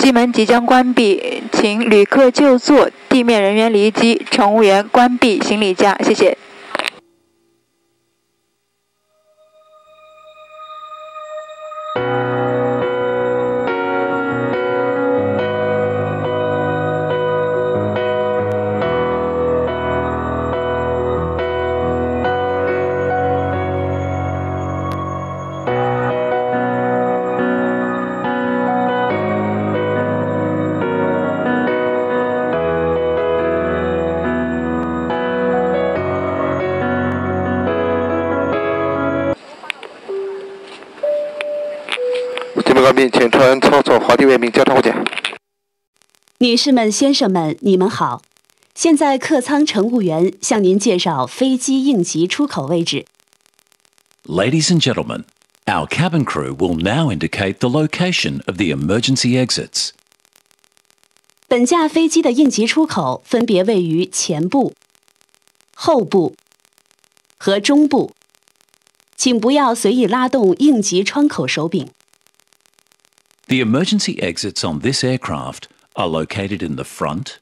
机门即将关闭，请旅客就坐，地面人员离机，乘务员关闭行李架，谢谢。女士们、先生们，你们好！现在客舱乘务员向您介绍飞机应急出口位置。Ladies and gentlemen, our cabin crew will now indicate the location of the emergency exits. 本架飞机的应急出口分别位于前部、后部和中部，请不要随意拉动应急窗口手柄。The emergency exits on this aircraft are located in the front,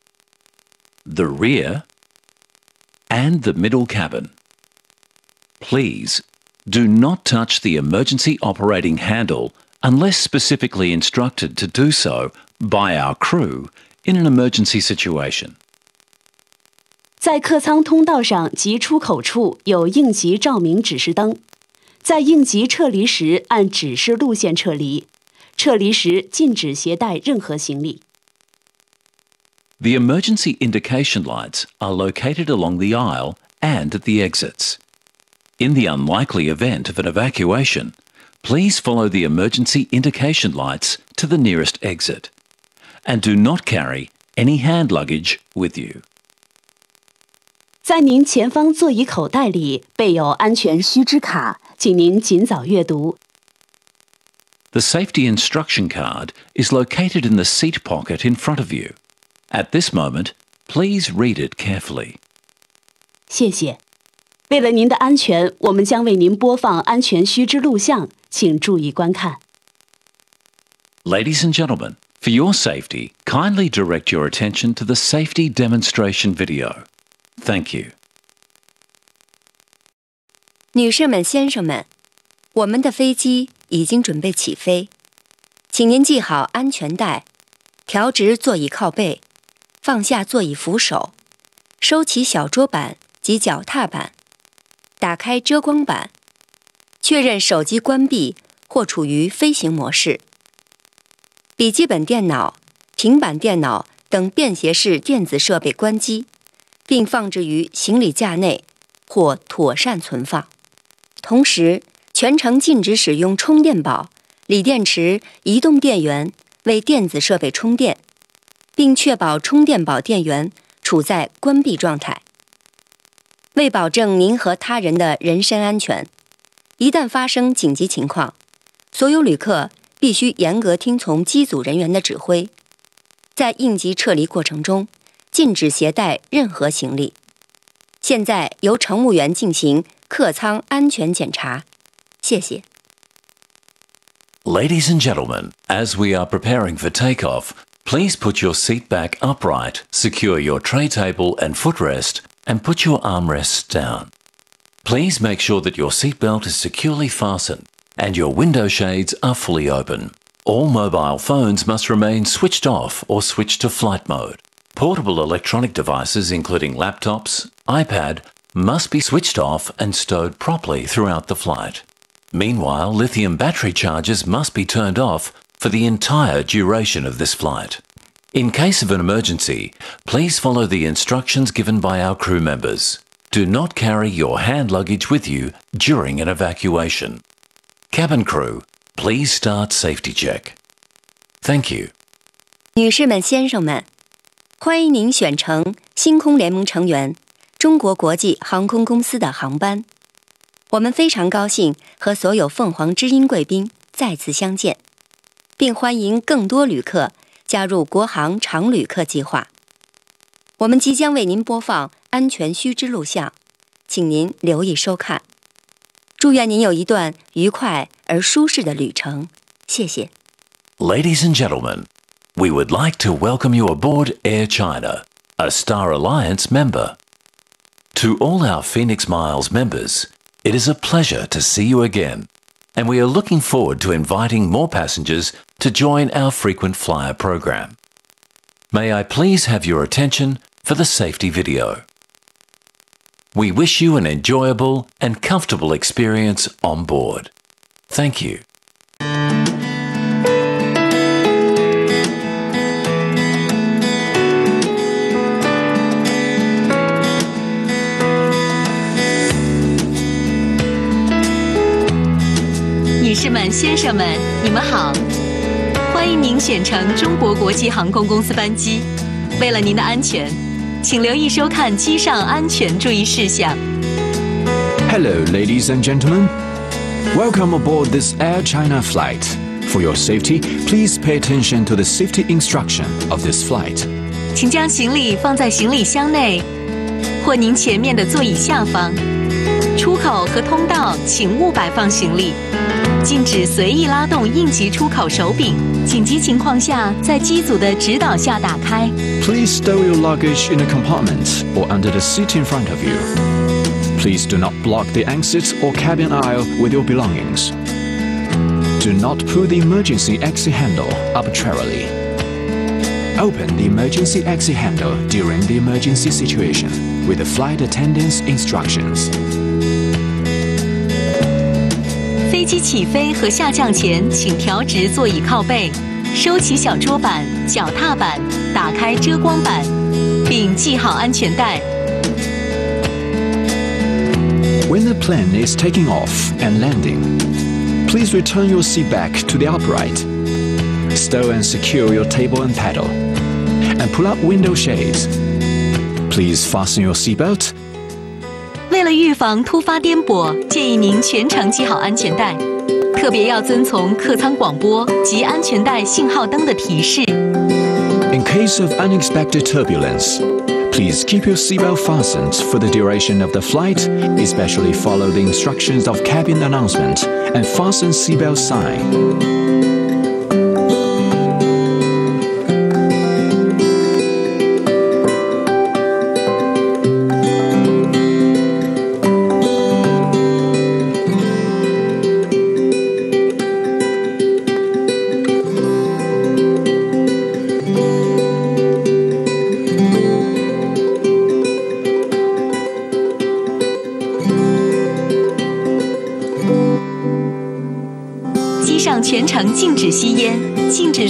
the rear, and the middle cabin. Please do not touch the emergency operating handle unless specifically instructed to do so by our crew in an emergency situation. 在客舱通道上及出口处有应急照明指示灯，在应急撤离时按指示路线撤离， 撤离时禁止携带任何行李。 The emergency indication lights are located along the aisle and at the exits. In the unlikely event of an evacuation, please follow the emergency indication lights to the nearest exit. And do not carry any hand luggage with you. 在您前方座椅口袋里备有安全须知卡，请您尽早阅读。 The safety instruction card is located in the seat pocket in front of you. At this moment, please read it carefully. 谢谢。为了您的安全，我们将为您播放安全须知录像，请注意观看。 Ladies and gentlemen, for your safety, kindly direct your attention to the safety demonstration video. Thank you. 女士们、先生们，我们的飞机 已经准备起飞，请您系好安全带，调直座椅靠背，放下座椅扶手，收起小桌板及脚踏板，打开遮光板，确认手机关闭或处于飞行模式。笔记本电脑、平板电脑等便携式电子设备关机，并放置于行李架内或妥善存放。同时，全程禁止使用充电宝、锂电池、移动电源为电子设备充电，并确保充电宝电源处在关闭状态。为保证您和他人的人身安全，一旦发生紧急情况，所有旅客必须严格听从机组人员的指挥。在应急撤离过程中，禁止携带任何行李。现在由乘务员进行客舱安全检查，谢谢。Ladies and gentlemen, as we are preparing for takeoff, please put your seat back upright, secure your tray table and footrest, and put your armrests down. Please make sure that your seatbelt is securely fastened and your window shades are fully open. All mobile phones must remain switched off or switched to flight mode. Portable electronic devices, including laptops, iPad, must be switched off and stowed properly throughout the flight. Meanwhile, lithium battery chargers must be turned off for the entire duration of this flight. In case of an emergency, please follow the instructions given by our crew members. Do not carry your hand luggage with you during an evacuation. Cabin crew, please start safety check. Thank you. 女士们、先生们，欢迎您选乘星空联盟成员中国国际航空公司的航班。 我们非常高兴和所有凤凰之音贵宾再次相见，并欢迎更多旅客加入国航常旅客计划。我们即将为您播放安全须知录像，请您留意收看。祝愿您有一段愉快而舒适的旅程，谢谢。 Ladies and gentlemen, we would like to welcome you aboard Air China, a Star Alliance member. To all our Phoenix Miles members, it is a pleasure to see you again, and we are looking forward to inviting more passengers to join our frequent flyer program. May I please have your attention for the safety video. We wish you an enjoyable and comfortable experience on board. Thank you. 们、先生们，你们好！欢迎您选乘中国国际航空公司班机。为了您的安全，请留意收看机上安全注意事项。Hello, ladies and gentlemen. Welcome aboard this Air China flight. For your safety, please pay attention to the safety instruction of this flight. 请将行李放在行李箱内，或您前面的座椅下方。出口和通道请勿摆放行李，禁止随意拉动应急出口手柄。紧急情况下，在机组的指导下打开。 Please stow your luggage in a compartment or under the seat in front of you. Please do not block the exit or cabin aisle with your belongings. Do not pull the emergency exit handle arbitrarily. Open the emergency exit handle during the emergency situation with the flight attendant's instructions. 机起飞和下降前，请调直座椅靠背，收起小桌板、脚踏板，打开遮光板，并系好安全带。 When the plane is taking off and landing, please return your seat back to the upright. Stow and secure your table and paddle, and pull up window shades. Please fasten your seatbelt 为了 预防突发颠簸，建议您全程系好安全带，特别要遵从客舱广播及安全带信号灯的提示。 In case of unexpected turbulence, please keep your seatbelt fastened for the duration of the flight, especially follow the instructions of cabin announcement and fasten seatbelt sign.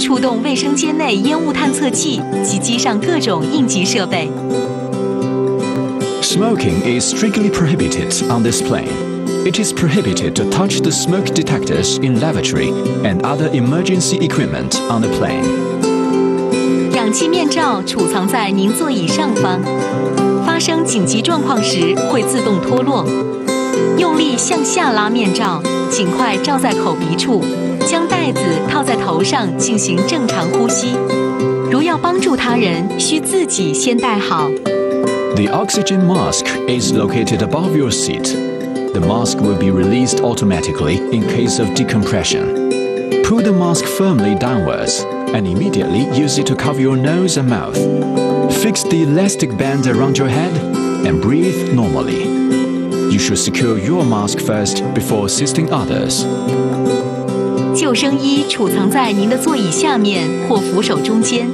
触动卫生间内烟雾探测器及机上各种应急设备。Smoking is strictly prohibited on this plane. It is prohibited to touch the smoke detectors in lavatory and other emergency equipment on the plane. 氧气面罩储藏在您座椅上方，发生紧急状况时会自动脱落。用力向下拉面罩，尽快罩在口鼻处，将袋子套在头上进行正常呼吸。如要帮助他人，需自己先戴好。 The oxygen mask is located above your seat. The mask will be released automatically in case of decompression. Pull the mask firmly downwards and immediately use it to cover your nose and mouth. Fix the elastic band around your head and breathe normally. You should secure your mask first before assisting others. 救生衣储藏在您的座椅下面或扶手中间。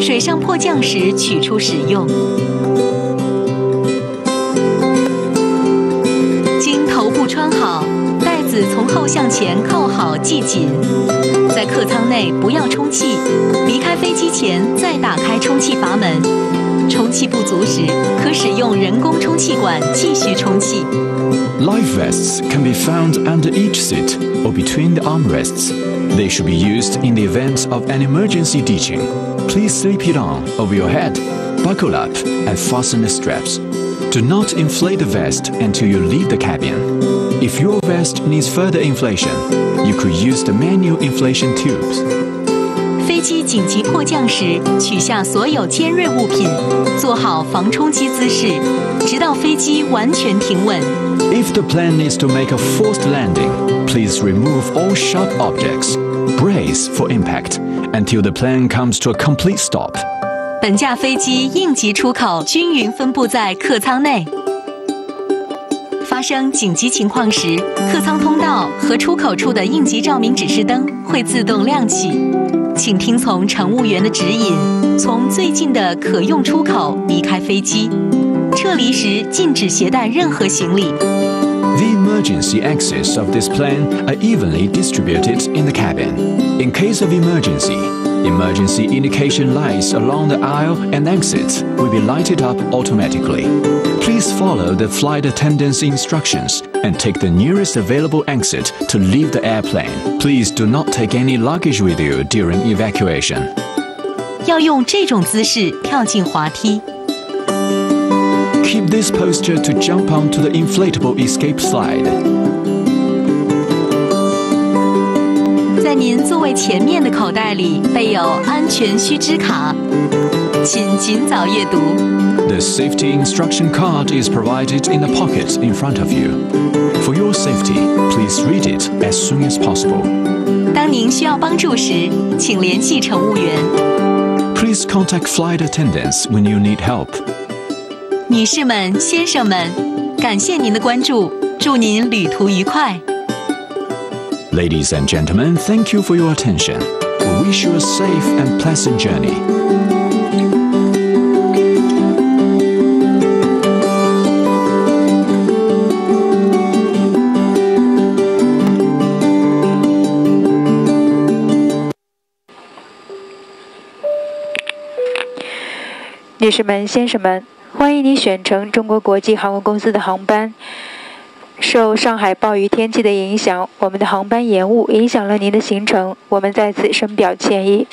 水上迫降时取出使用。经头部穿好，带子从后向前扣好系紧。在客舱内不要充气，离开飞机前再打开充气阀门。充气不足时，可使用人工充气管继续充气。 Life vests can be found under each seat or between the armrests. They should be used in the event of an emergency ditching. Please slip it on over your head, buckle up, and fasten the straps. Do not inflate the vest until you leave the cabin. If your vest needs further inflation, you could use the manual inflation tubes. 飞机 紧急迫降时，取下所有尖锐物品，做好防冲击姿势，直到飞机完全停稳。If the plan is to make a forced landing, please remove all sharp objects. brace for impact until the plane comes to a complete stop. 本架飞机应急出口均匀分布在客舱内。发生紧急情况时，客舱通道和出口处的应急照明指示灯会自动亮起。请听从乘务员的指引，从最近的可用出口离开飞机。撤离时禁止携带任何行李。The emergency exits of this plane are evenly distributed in the cabin. In case of emergency, emergency indication lights along the aisle and exits will be lighted up automatically. Please follow the flight attendant's instructions and take the nearest available exit to leave the airplane. Please do not take any luggage with you during evacuation. 要用这种姿势跳进滑梯。Keep this posture to jump onto the inflatable escape slide. 在您座位前面的口袋里备有安全须知卡，请尽早阅读。 The safety instruction card is provided in the pocket in front of you. For your safety, please read it as soon as possible. 当您需要帮助时，请联系乘务员。 Please contact flight attendants when you need help. 女士们、先生们，感谢您的关注，祝您旅途愉快。 Ladies and gentlemen, thank you for your attention. We wish you a safe and pleasant journey. 女士们、先生们，欢迎您选乘中国国际航空公司的航班。受上海暴雨天气的影响，我们的航班延误，影响了您的行程，我们在此深表歉意。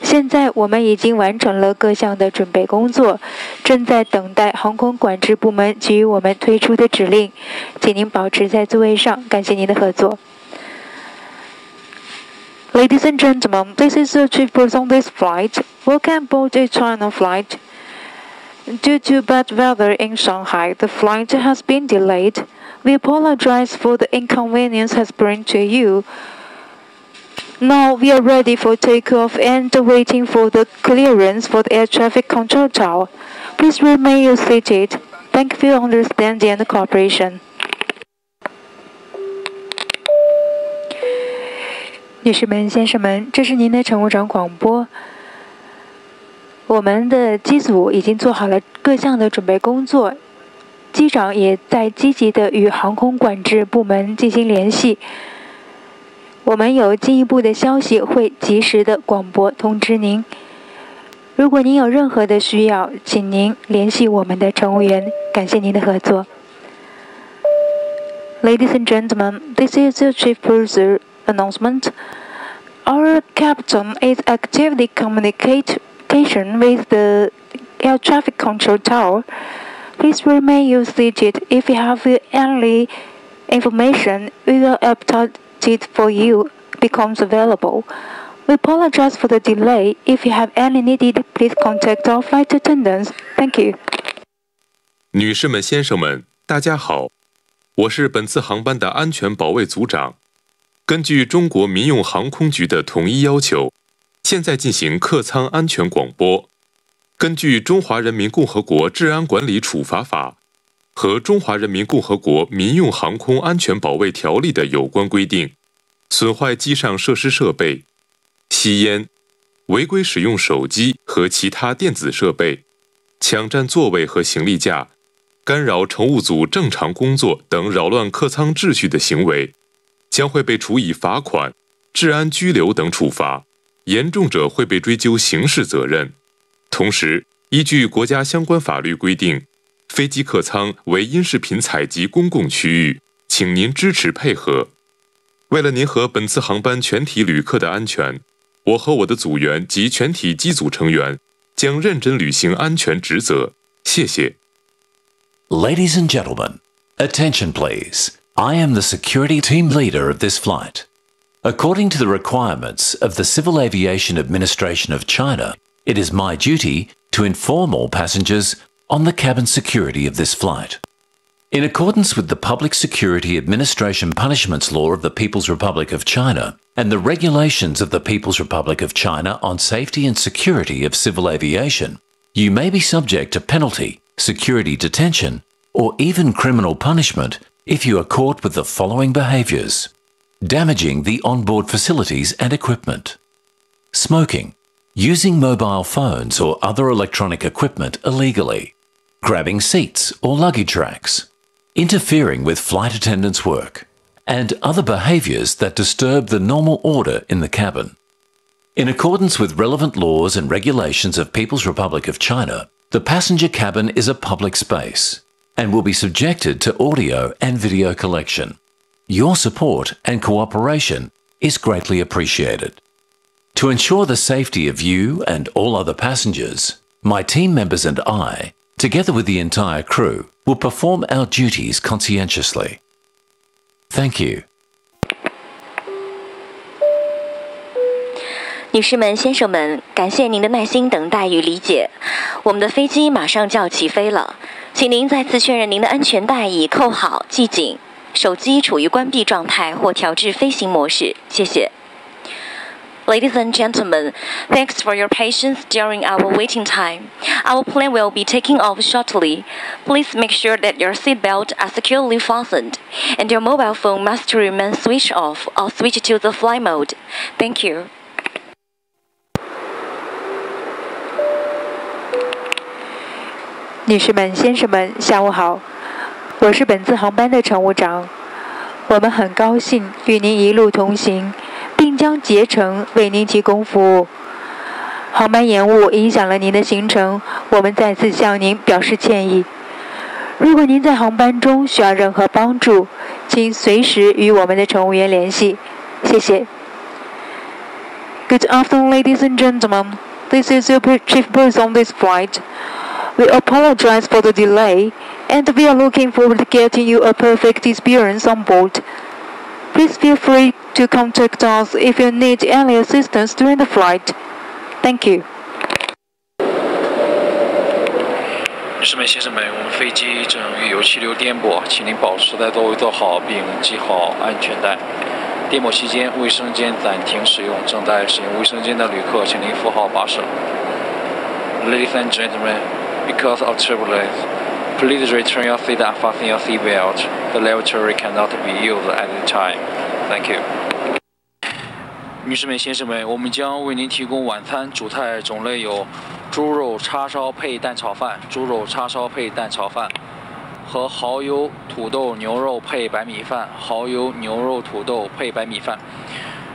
现在我们已经完成了各项的准备工作，正在等待航空管制部门给予我们推出的指令，请您保持在座位上，感谢您的合作。Ladies and gentlemen, this is the chief person this flight. Welcome aboard a China flight. Due to bad weather in Shanghai, the flight has been delayed. We apologize for the inconvenience has brought to you. Now we are ready for takeoff and waiting for the clearance for the air traffic control tower. Please remain seated. Thank you for your understanding and cooperation. 女士们、先生们，这是您的乘务长广播。 我们的机组已经做好了各项的准备工作，机长也在积极的与航空管制部门进行联系。我们有进一步的消息会及时的广播通知您。如果您有任何的需要，请您联系我们的乘务员。感谢您的合作。Ladies and gentlemen, this is the chief purser announcement. Our captain is actively communicate communication with the air traffic control tower. Please remain you seated. If you have any information, we will update it for you becomes available. We apologize for the delay. If you have any needed, please contact our flight attendants. Thank you. 女士们、先生们，大家好，我是本次航班的安全保卫组长。根据中国民用航空局的统一要求， 现在进行客舱安全广播。根据《中华人民共和国治安管理处罚法》和《中华人民共和国民用航空安全保卫条例》的有关规定，损坏机上设施设备、吸烟、违规使用手机和其他电子设备、抢占座位和行李架、干扰乘务组正常工作等扰乱客舱秩序的行为，将会被处以罚款、治安拘留等处罚，严重者会被追究刑事责任。同时，依据国家相关法律规定，飞机客舱为音视频采集公共区域，请您支持配合。为了您和本次航班全体旅客的安全，我和我的组员及全体机组成员将认真履行安全职责。谢谢。Ladies and gentlemen, attention please. I am the security team leader of this flight. According to the requirements of the Civil Aviation Administration of China, it is my duty to inform all passengers on the cabin security of this flight. In accordance with the Public Security Administration Punishments Law of the People's Republic of China and the regulations of the People's Republic of China on safety and security of civil aviation, you may be subject to penalty, security detention, or even criminal punishment if you are caught with the following behaviors damaging the onboard facilities and equipment, smoking, using mobile phones or other electronic equipment illegally, grabbing seats or luggage racks, interfering with flight attendants' work, and other behaviors that disturb the normal order in the cabin. In accordance with relevant laws and regulations of People's Republic of China, the passenger cabin is a public space and will be subjected to audio and video collection. Your support and cooperation is greatly appreciated. To ensure the safety of you and all other passengers, my team members and I, together with the entire crew, will perform our duties conscientiously. Thank you. 女士们、先生们，感谢您的耐心等待与理解。我们的飞机马上就要起飞了，请您再次确认您的安全带已扣好、系紧， 手机处于关闭状态或调至飞行模式。谢谢。Ladies and gentlemen, thanks for your patience during our waiting time. Our plane will be taking off shortly. Please make sure that your seatbelt are securely fastened and your mobile phone must remain switched off or switched to the fly mode. Thank you. 我是本次航班的乘务长。我们很高兴与您一路同行，并将竭诚为您提供服务。航班延误影响了您的行程，我们再次向您表示歉意。如果您在航班中需要任何帮助，请随时与我们的乘务员联系。谢谢。Good afternoon, ladies and gentlemen. This is your chief bus on this flight. We apologize for the delay, and we are looking forward to getting you a perfect experience on board. Please feel free to contact us if you need any assistance during the flight. Thank you. 女士们、先生们，我们飞机正遇有气流颠簸，请您保持在座位坐好并系好安全带。颠簸期间，卫生间暂停使用，正在使用卫生间的旅客，请您扶好把手。Ladies and gentlemen, because of turbulence, Please return your seat and fasten your seat belt. The lavatory cannot be used at the time. Thank you. 女士们、先生们，我们将为您提供晚餐，主菜种类有猪肉叉烧配蛋炒饭、猪肉叉烧配蛋炒饭和蚝油土豆牛肉配白米饭、蚝油牛肉土豆配白米饭。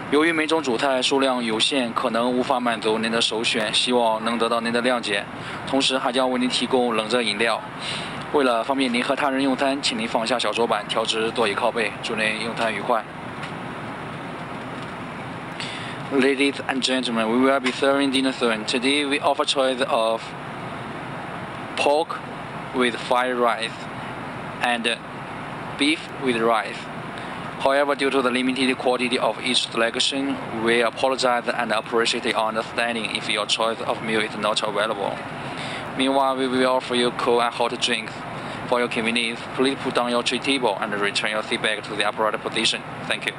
由于每种主菜数量有限，可能无法满足您的首选，希望能得到您的谅解。同时，还将为您提供冷热饮料。为了方便您和他人用餐，请您放下小桌板，调直座椅靠背。祝您用餐愉快。Ladies and gentlemen, we will be serving dinner soon. Today we offer choice of pork with fire rice and beef with rice. However, due to the limited quantity of each selection, we apologize and appreciate your understanding if your choice of meal is not available. Meanwhile, we will offer you cool and hot drinks. For your convenience, please put down your tray table and return your seat back to the upright position. Thank you.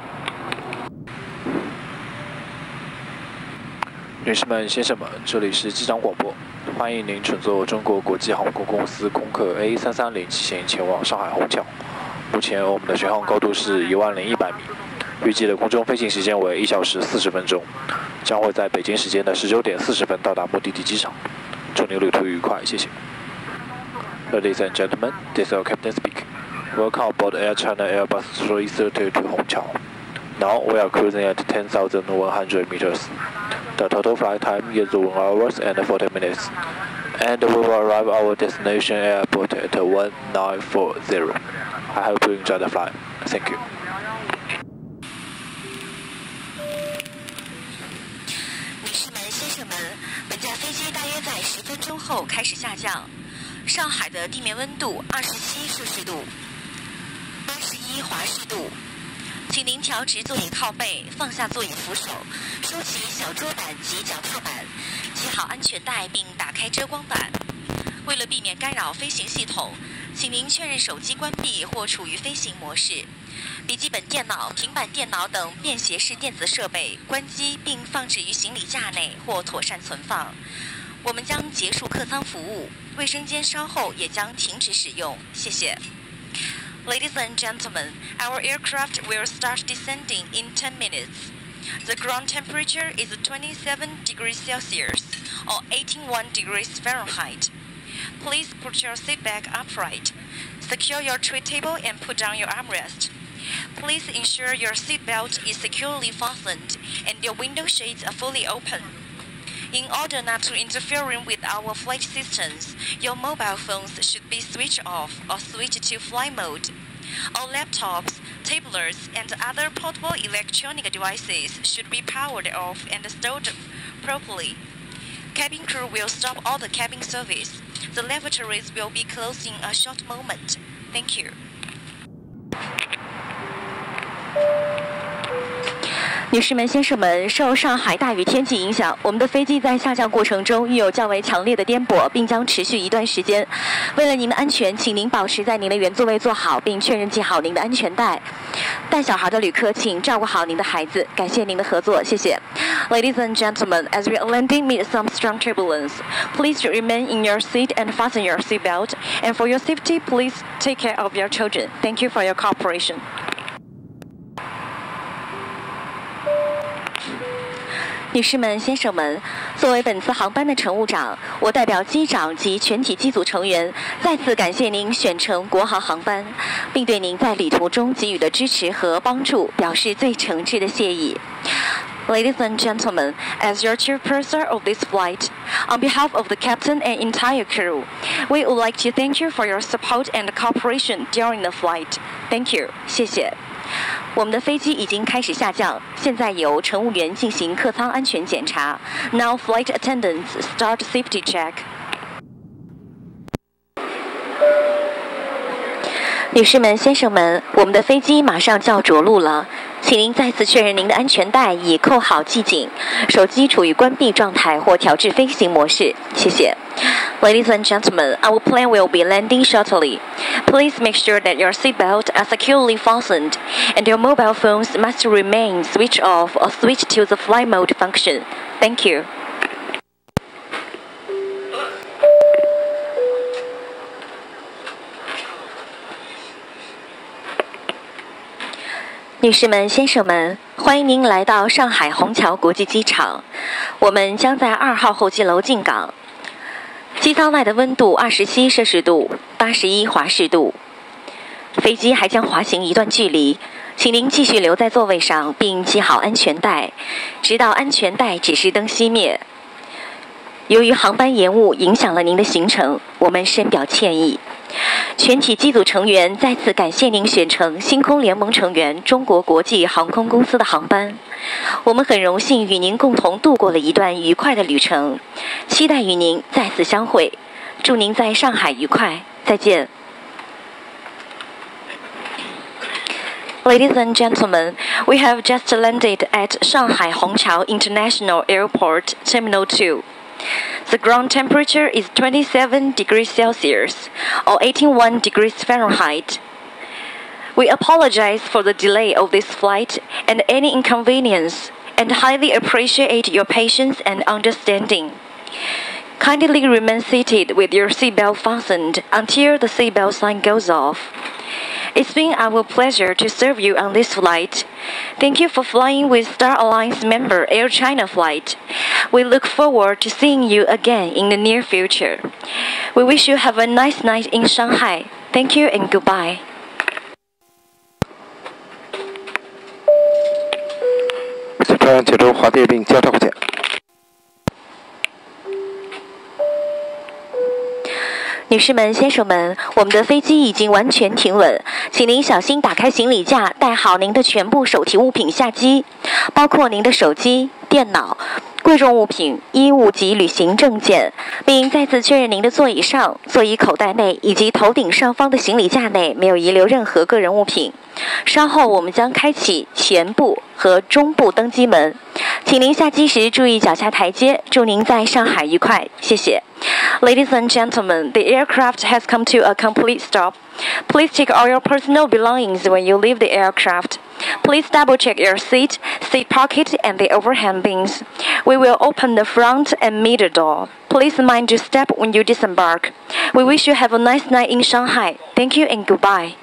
女士们、先生们，这里是机长广播，欢迎您乘坐中国国际航空公司空客 A 三三零起行前往上海虹桥。 目前我们的巡航高度是一万零一百米，预计的空中飞行时间为一小时四十分钟，将会在北京时间的十九点四十分到达目的地机场。祝您旅途愉快，谢谢。Ladies and gentlemen, this is our captain speaking. Welcome aboard Air China Airbus 330 to Hongqiao. Now we are cruising at 10,100 meters. The total flight time is 1 hours and 40 minutes, and we will arrive our destination airport at 1940. I hope to enjoy the flight. Thank you. 女士们、先生们，本架飞机大约在十分钟后开始下降。上海的地面温度二十七摄氏度，八十一华氏度。请您调直座椅靠背，放下座椅扶手，收起小桌板及脚踏板，系好安全带并打开遮光板。为了避免干扰飞行系统。女士们、先生们，本架飞机大约在十分钟后开始下降。上海的地面温度二十七摄氏度，八十一华氏度。请您调直座椅靠背，放下座椅扶手，收起小桌板及脚踏板，系好安全带并打开遮光板。为了避免干扰飞行系统， 请您确认手机关闭或处于飞行模式。笔记本电脑、平板电脑等便携式电子设备关机并放置于行李架内或妥善存放。我们将结束客舱服务，卫生间稍后也将停止使用。谢谢。Ladies and gentlemen, our aircraft will start descending in 10 minutes. The ground temperature is 27 degrees Celsius or 81 degrees Fahrenheit. Please put your seat back upright. Secure your tray table and put down your armrest. Please ensure your seat belt is securely fastened and your window shades are fully open. In order not to interfere with our flight systems, your mobile phones should be switched off or switched to flight mode. All laptops, tablets, and other portable electronic devices should be powered off and stored properly. Cabin crew will stop all the cabin service. The lavatories will be closed in a short moment. Thank you. 女士们、先生们，受上海大雨天气影响，我们的飞机在下降过程中遇有较为强烈的颠簸，并将持续一段时间。为了您的安全，请您保持在您的原座位坐好，并确认系好您的安全带。带小孩的旅客，请照顾好您的孩子。感谢您的合作，谢谢。Ladies and gentlemen, as we are landing amid some strong turbulence, please remain in your seat and fasten your seatbelt. And for your safety, please take care of your children. Thank you for your cooperation. 女士们、先生们，作为本次航班的乘务长，我代表机长及全体机组成员，再次感谢您选乘国航航班，并对您在旅途中给予的支持和帮助表示最诚挚的谢意。Ladies and gentlemen, as your chairperson of this flight, on behalf of the captain and entire crew, we would like to thank you for your support and cooperation during the flight. Thank you. 谢谢。我们的飞机已经开始下降，现在由乘务员进行客舱安全检查。Now flight attendants start safety check. 女士们、先生们，我们的飞机马上就要着陆了，请您再次确认您的安全带已扣好系紧，手机处于关闭状态或调至飞行模式。谢谢。Ladies and gentlemen, our plane will be landing shortly. Please make sure that your seatbelt are securely fastened and your mobile phones must remain switched off or switched to the flight mode function. Thank you. 女士们、先生们，欢迎您来到上海虹桥国际机场。我们将在二号候机楼进港。 机舱外的温度二十七摄氏度，八十一华氏度。飞机还将滑行一段距离，请您继续留在座位上，并系好安全带，直到安全带指示灯熄灭。由于航班延误影响了您的行程，我们深表歉意。全体机组成员再次感谢您选乘星空联盟成员中国国际航空公司的航班。我们很荣幸与您共同度过了一段愉快的旅程，期待与您再次相会。祝您在上海愉快，再见。Ladies and gentlemen, we have just landed at Shanghai Hongqiao International Airport, Terminal 2. The ground temperature is 27 degrees Celsius or 81 degrees Fahrenheit. We apologize for the delay of this flight and any inconvenience and highly appreciate your patience and understanding. Kindly remain seated with your seatbelt fastened until the seatbelt sign goes off. It's been our pleasure to serve you on this flight. Thank you for flying with Star Alliance member Air China flight. We look forward to seeing you again in the near future. We wish you have a nice night in Shanghai. Thank you and goodbye. 请穿解除滑梯并交叉护肩。女士们、先生们，我们的飞机已经完全停稳，请您小心打开行李架，带好您的全部手提物品下机，包括您的手机、电脑、贵重物品、衣物及旅行证件，并再次确认您的座椅上、座椅口袋内以及头顶上方的行李架内没有遗留任何个人物品。稍后我们将开启前部和中部登机门，请您下机时注意脚下台阶。祝您在上海愉快，谢谢。Ladies and gentlemen, the aircraft has come to a complete stop. Please take all your personal belongings when you leave the aircraft. Please double check your seat, seat pocket, and the overhand bins. We will open the front and middle door. Please mind your step when you disembark. We wish you have a nice night in Shanghai. Thank you and goodbye.